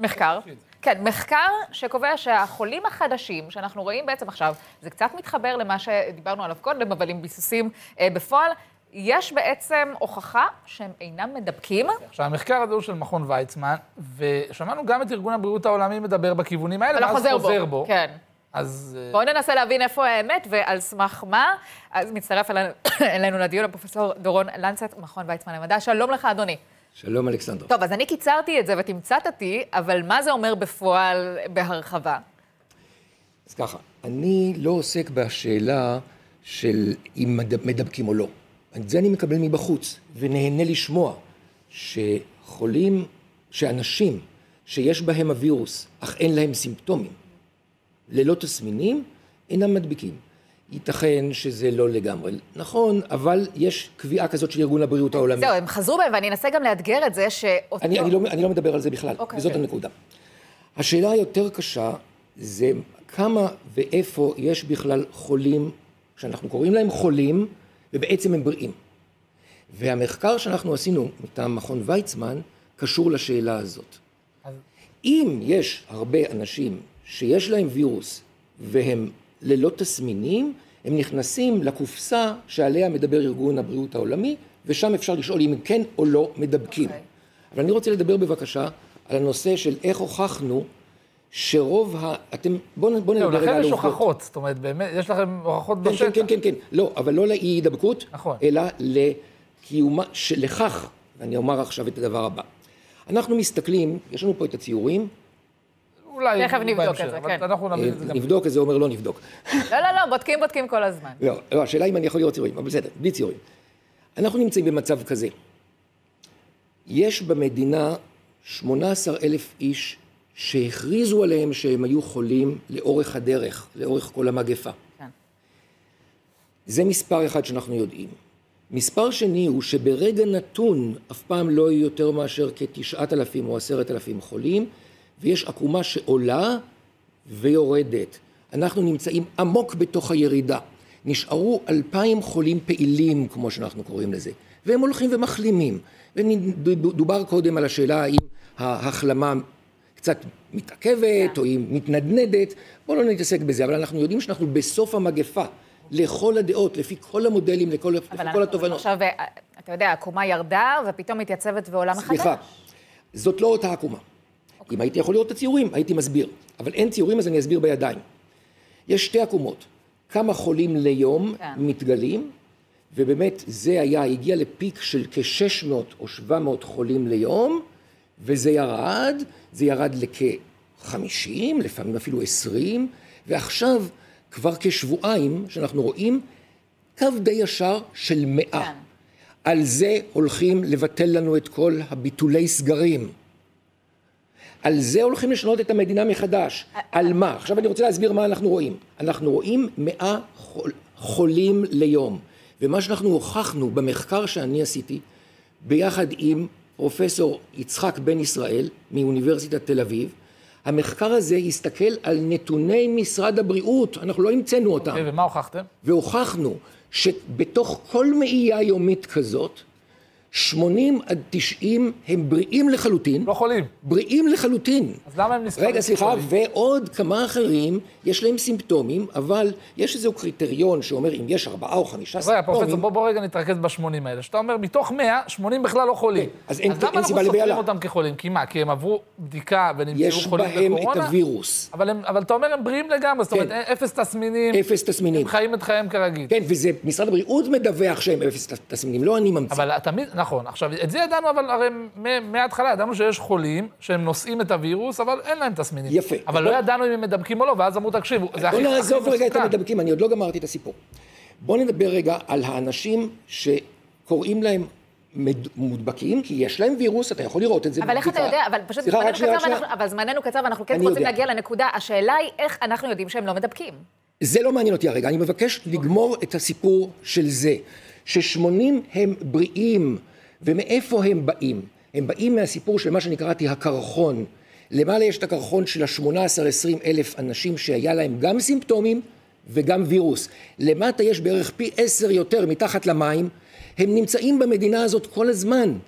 מחקר. כן, מחקר שקובע שהחולים החדשים, שאנחנו רואים בעצם עכשיו, זה קצת מתחבר למה שדיברנו עליו קודם, אבל עם ביסוסים אה, בפועל, יש בעצם הוכחה שהם אינם מדבקים. עכשיו, המחקר הזה הוא של מכון ויצמן, ושמענו גם את ארגון הבריאות העולמי מדבר בכיוונים האלה, ואז חוזר, חוזר בו. בו. כן. אז... אה, בואו ננסה להבין איפה האמת ועל סמך מה. אז מצטרף אלינו, אלינו לדיון הפרופסור דורון לנצט, מכון ויצמן למדע. שלום לך, אדוני. שלום, אלכסנדר. טוב, אז אני קיצרתי את זה ותמצתתי, אבל מה זה אומר בפועל בהרחבה? אז ככה, אני לא עוסק בשאלה של אם מדבקים או לא. את זה אני מקבל מבחוץ, ונהנה לשמוע שחולים, שאנשים שיש בהם הווירוס, אך אין להם סימפטומים, ללא תסמינים, אינם מדביקים. ייתכן שזה לא לגמרי נכון, אבל יש קביעה כזאת של ארגון הבריאות העולמי. זהו, הם חזרו בהם, ואני אנסה גם לאתגר את זה שאותו... אני, אני, לא, אני לא מדבר על זה בכלל, okay, וזאת okay. הנקודה. השאלה היותר קשה זה כמה ואיפה יש בכלל חולים, שאנחנו קוראים להם חולים, ובעצם הם בריאים. והמחקר שאנחנו עשינו מטעם מכון ויצמן, קשור לשאלה הזאת. אז... אם יש הרבה אנשים שיש להם וירוס והם ללא תסמינים, הם נכנסים לקופסה שעליה מדבר ארגון הבריאות העולמי, ושם אפשר לשאול אם כן או לא מדבקים. Okay. אוקיי. אבל אני רוצה לדבר בבקשה על הנושא של איך הוכחנו שרוב ה... אתם... בואו בוא נדבר רגע על העובדות. לכן יש הוכחות, זאת אומרת, באמת, יש לכם הוכחות כן, בשטח. כן, כן, כן, כן. לא, אבל לא לאי הידבקות, נכון. אלא לקיומה, לכך, ואני אומר עכשיו את הדבר הבא. אנחנו מסתכלים, יש לנו פה את הציורים, אולי תכף נבדוק את זה, כן. אנחנו נביא את זה גם. נבדוק את זה אומר לא נבדוק. לא, לא, לא, בודקים, בודקים כל הזמן. לא, לא, השאלה אם אני יכול לראות ציורים, אבל בסדר, בלי ציורים. אנחנו נמצאים במצב כזה. יש במדינה 18 אלף איש שהכריזו עליהם שהם היו חולים לאורך הדרך, לאורך כל המגפה. כן. זה מספר אחד שאנחנו יודעים. מספר שני הוא שברגע נתון אף פעם לא יהיו יותר מאשר כתשעת אלפים או עשרת אלפים חולים, ויש עקומה שעולה ויורדת. אנחנו נמצאים עמוק בתוך הירידה. נשארו אלפיים חולים פעילים, כמו שאנחנו קוראים לזה, והם הולכים ומחלימים. ודובר קודם על השאלה האם ההחלמה קצת מתעכבת, או היא מתנדנדת, בואו לא נתעסק בזה, אבל אנחנו יודעים שאנחנו בסוף המגפה, לכל הדעות, לפי כל המודלים, לכל, לפי כל התובנות. עכשיו, אתה יודע, העקומה ירדה, ופתאום מתייצבת ועולה מחדש. סליחה, זאת לא אותה עקומה. אם הייתי יכול לראות את הציורים, הייתי מסביר. אבל אין ציורים, אז אני אסביר בידיים. יש שתי עקומות. כמה חולים ליום כן. מתגלים, ובאמת זה היה, הגיע לפיק של כ-600 או 700 חולים ליום, וזה ירד, זה ירד לכ-50, לפעמים אפילו 20, ועכשיו כבר כשבועיים שאנחנו רואים קו די ישר של 100. כן. על זה הולכים לבטל לנו את כל הביטולי סגרים. על זה הולכים לשנות את המדינה מחדש. על מה? עכשיו אני רוצה להסביר מה אנחנו רואים. אנחנו רואים מאה חול, חולים ליום. ומה שאנחנו הוכחנו במחקר שאני עשיתי, ביחד עם פרופסור יצחק בן ישראל מאוניברסיטת תל אביב, המחקר הזה הסתכל על נתוני משרד הבריאות, אנחנו לא המצאנו אותם. Okay, אוקיי, ומה הוכחתם? והוכחנו שבתוך כל מאייה יומית כזאת, 80 עד 90 הם בריאים לחלוטין. לא חולים. בריאים לחלוטין. אז למה הם נספרים רגע, סליחה, ועוד כמה אחרים, יש להם סימפטומים, אבל יש איזשהו קריטריון שאומר אם יש ארבעה או חמישה סימפטומים... רגע, פרופסור, בוא, בוא רגע נתרכז ב-80 האלה. שאתה אומר, מתוך 100, 80 בכלל לא חולים. כן, אז אין, אז אין סיבה לבהלה. אז למה אנחנו סופרים אותם כחולים? כי מה? כי הם עברו בדיקה ונמצאו חולים בקורונה? יש בהם את הווירוס. אבל, הם, אבל אתה אומר, הם בריאים לגמרי, זאת אומרת, כן. אפס תסמינים. אפס תסמינים. הם חיים את חייהם כרגיל. כן, וזה, משרד הבריאות מדווח שהם אפס תסמינים, לא אני ממציא. אבל תמיד, נכון. עכשיו, את זה ידענו, אבל הרי מההתחלה ידענו שיש חולים שהם נושאים את הווירוס, אבל אין להם תסמינים. יפה. אבל לא ידענו אם הם מדבקים או לא, ואז אמרו, תקשיבו, זה הכי מסוכן. בוא נעזוב רגע את המדבקים, אני עוד לא גמרתי את הסיפור. בוא נדבר רגע על האנשים שקוראים להם מודבקים, כי יש להם וירוס, אתה יכול לראות את זה אבל איך אתה יודע, אבל פשוט זמננו קצר, ואנחנו, אבל זמננו קצר ואנחנו כן רוצים להגיע לנקודה, השאלה היא איך אנחנו יודעים שהם לא מדבקים. זה לא מעניין אותי הרגע, אני מבקש לגמור את הסיפור של זה, ששמונים הם בריאים, ומאיפה הם באים? הם באים מהסיפור של מה שאני קראתי הקרחון. למעלה יש את הקרחון של ה-18-20 אלף אנשים שהיה להם גם סימפטומים וגם וירוס. למטה יש בערך פי עשר יותר מתחת למים. הם נמצאים במדינה הזאת כל הזמן.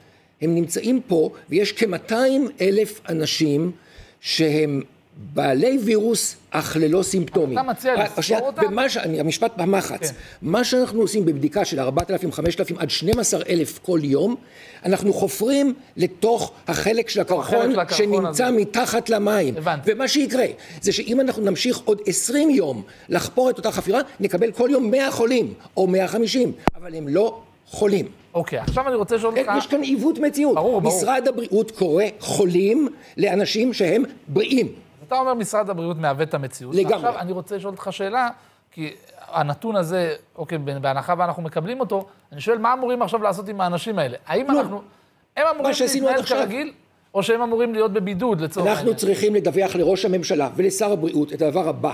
הם נמצאים פה, ויש כ-200 אלף אנשים שהם בעלי וירוס, אך ללא סימפטומים. אתה מציע רק- לספור אותם? במה ש... אני- המשפט במחץ. כן. מה שאנחנו עושים בבדיקה של 4,000, 5,000 עד 12,000 כל יום, אנחנו חופרים לתוך החלק של הקרחון שנמצא הזה. מתחת למים. הבנתי. ומה שיקרה, זה שאם אנחנו נמשיך עוד 20 יום לחפור את אותה חפירה, נקבל כל יום 100 חולים, או 150, אבל הם לא חולים. אוקיי, עכשיו אני רוצה לשאול אין- אותך... יש כאן עיוות מציאות. ברור, ברור. משרד הבריאות קורא חולים לאנשים שהם בריאים. אתה אומר משרד הבריאות מעוות את המציאות. לגמרי. עכשיו אני רוצה לשאול אותך שאלה, כי הנתון הזה, אוקיי, בהנחה ואנחנו מקבלים אותו, אני שואל, מה אמורים עכשיו לעשות עם האנשים האלה? האם כלום. אנחנו... הם אמורים להתנהל. כרגיל, או שהם אמורים להיות בבידוד לצורך העניין? אנחנו צריכים לדווח לראש הממשלה ולשר הבריאות את הדבר הבא.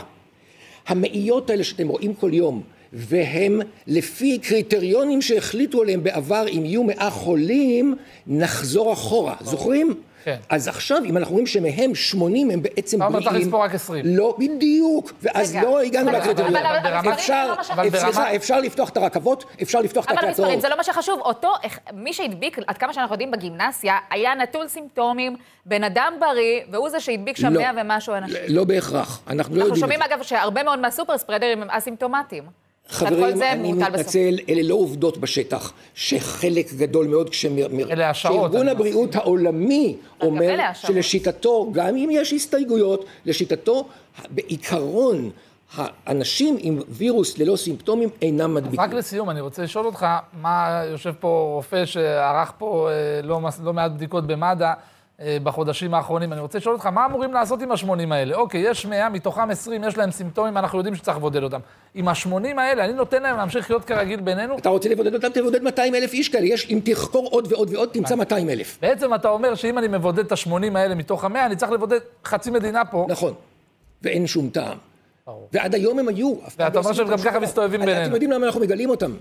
המאיות האלה שאתם רואים כל יום, והם לפי קריטריונים שהחליטו עליהם בעבר, אם יהיו מאה חולים, נחזור אחורה. זוכרים? כן. אז עכשיו, אם אנחנו רואים שמהם 80 הם בעצם אתה אומר, בריאים... צריך לספור רק 20. לא, בדיוק. ואז רגע, לא הגענו לקריטריון. אבל- אבל אפשר, לא אבל סליחה, אפשר לפתוח את הרכבות, אפשר לפתוח את אבל התיאטראות. המספרים זה לא מה שחשוב. אותו, מי שהדביק, עד כמה שאנחנו יודעים בגימנסיה, היה נטול סימפטומים, בן אדם בריא, והוא זה שהדביק שם לא. 100 ומשהו אנשים. לא בהכרח, אנחנו לא אנחנו יודעים את שומעים. אגב שהרבה מאוד מהסופר ספרדרים הם אסימפטומטיים. חברים, אני. מתנצל, אלה לא עובדות בשטח, שחלק גדול מאוד, כשמר- אלה השערות, שארגון אני הבריאות העולמי אומר. שלשיטתו, גם אם יש הסתייגויות, לשיטתו, בעיקרון, האנשים עם וירוס ללא סימפטומים אינם מדביקים. רק לסיום, אני רוצה לשאול אותך, מה יושב פה רופא שערך פה אה, לא, לא מעט בדיקות במד"א בחודשים האחרונים, אני רוצה לשאול אותך, מה אמורים לעשות עם ה-80 האלה? אוקיי, יש 100, מתוכם 20, יש להם סימפטומים, אנחנו יודעים שצריך לבודד אותם. עם ה-80 האלה, אני נותן להם להמשיך לחיות כרגיל בינינו? אתה רוצה לבודד אותם, תבודד 200 אלף איש כאלה, יש, אם תחקור עוד ועוד ועוד, תמצא 200 אלף. בעצם אתה אומר שאם אני מבודד את ה-80 האלה מתוך ה-100, אני צריך לבודד חצי מדינה פה. נכון, ואין שום טעם. ברור. ועד היום הם היו. ואתה לא אומר שהם גם ככה. מסתובבים אתם בינינו. יודעים למה אנחנו מגלים אותם?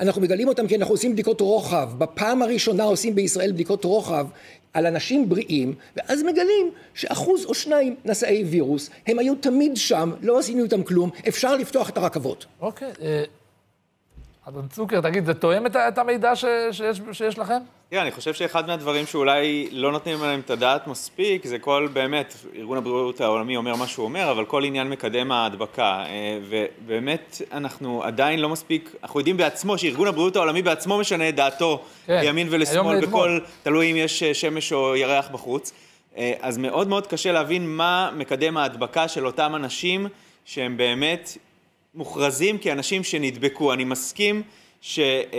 אנחנו מגלים אותם כי אנחנו עושים בדיקות רוחב. בפעם הראשונה עושים בישראל בדיקות רוחב על אנשים בריאים, ואז מגלים שאחוז או שניים נשאי וירוס, הם היו תמיד שם, לא עשינו איתם כלום, אפשר לפתוח את הרכבות. אוקיי. אה, אדון צוקר, תגיד, זה תואם את את המידע ש- שיש- שיש לכם? תראה, אני חושב שאחד מהדברים שאולי לא נותנים עליהם את הדעת מספיק, זה כל, באמת, ארגון הבריאות העולמי אומר מה שהוא אומר, אבל כל עניין מקדם ההדבקה. אה, ובאמת, אנחנו עדיין לא מספיק, אנחנו יודעים בעצמו שארגון הבריאות העולמי בעצמו משנה את דעתו, כן, לימין ולשמאל. בכל, תלוי אם יש אה, שמש או ירח בחוץ. אה, אז מאוד מאוד קשה להבין מה מקדם ההדבקה של אותם אנשים שהם באמת מוכרזים כאנשים שנדבקו. אני מסכים שהם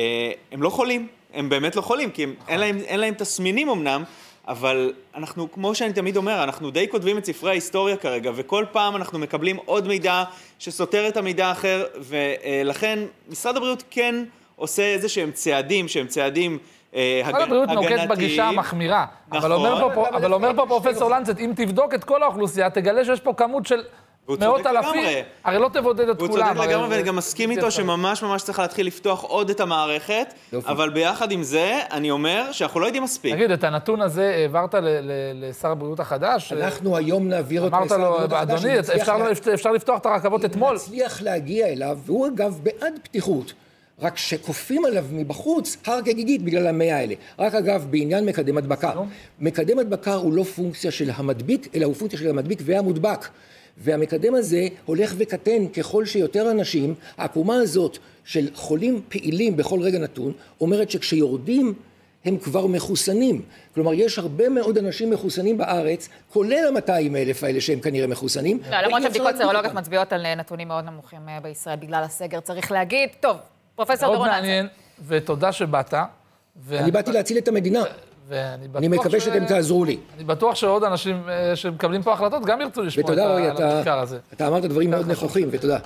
לא חולים, הם באמת לא חולים, כי הם, אין, להם, אין להם תסמינים אמנם, אבל אנחנו, כמו שאני תמיד אומר, אנחנו די כותבים את ספרי ההיסטוריה כרגע, וכל פעם אנחנו מקבלים עוד מידע שסותר את המידע האחר, ולכן משרד הבריאות כן עושה איזה שהם צעדים, שהם צעדים אה, משרד הבריאות נוקט הגנתיים. בגישה המחמירה. אבל נכון. אומר פה- אבל אבל אומר פה פרופסור לנצט, אם תבדוק את כל האוכלוסייה, תגלה שיש פה כמות של מאות צודק אלפים. הרי לא תבודד את הוא כולם. צודק הרי לגמרי, ואני גם מסכים איתו. שממש ממש צריך להתחיל לפתוח עוד את המערכת. אבל ביחד עם זה, אני אומר שאנחנו לא יודעים מספיק. תגיד, את הנתון הזה העברת ל- ל- לשר הבריאות החדש? אנחנו היום נעביר אותו אמרת לשר לו, הבריאות החדש, אדוני, ונצליח אפשר- לה- אפשר לפתוח את הרכבות אתמול. נצליח להגיע אליו, והוא אגב בעד פתיחות. רק שכופים עליו מבחוץ הר כגיגית בגלל המאה האלה. רק אגב, בעניין מקדם הדבקה. מקדם הדבקה הוא לא פונקציה של המדביק, אלא הוא פונקציה של המדביק והמודבק. והמקדם הזה הולך וקטן ככל שיותר אנשים, העקומה הזאת של חולים פעילים בכל רגע נתון, אומרת שכשיורדים הם כבר מחוסנים. כלומר, יש הרבה מאוד אנשים מחוסנים בארץ, כולל ה-200 אלף האלה שהם כנראה מחוסנים. לא, למרות שבדיקות סרולוגיות. מצביעות על אה, נתונים מאוד נמוכים אה, בישראל בגלל הסגר, צריך להגיד. טוב, פרופסור מאוד דורון מעניין, ותודה שבאת. אני באתי להציל את המדינה. ואני בטוח אני מקווה ש- שאתם תעזרו לי. אני בטוח שעוד אנשים אה, שמקבלים פה החלטות גם ירצו לשמוע את ותודה רועי, המחקר הזה. אתה אמרת דברים מאוד נכוחים, ותודה.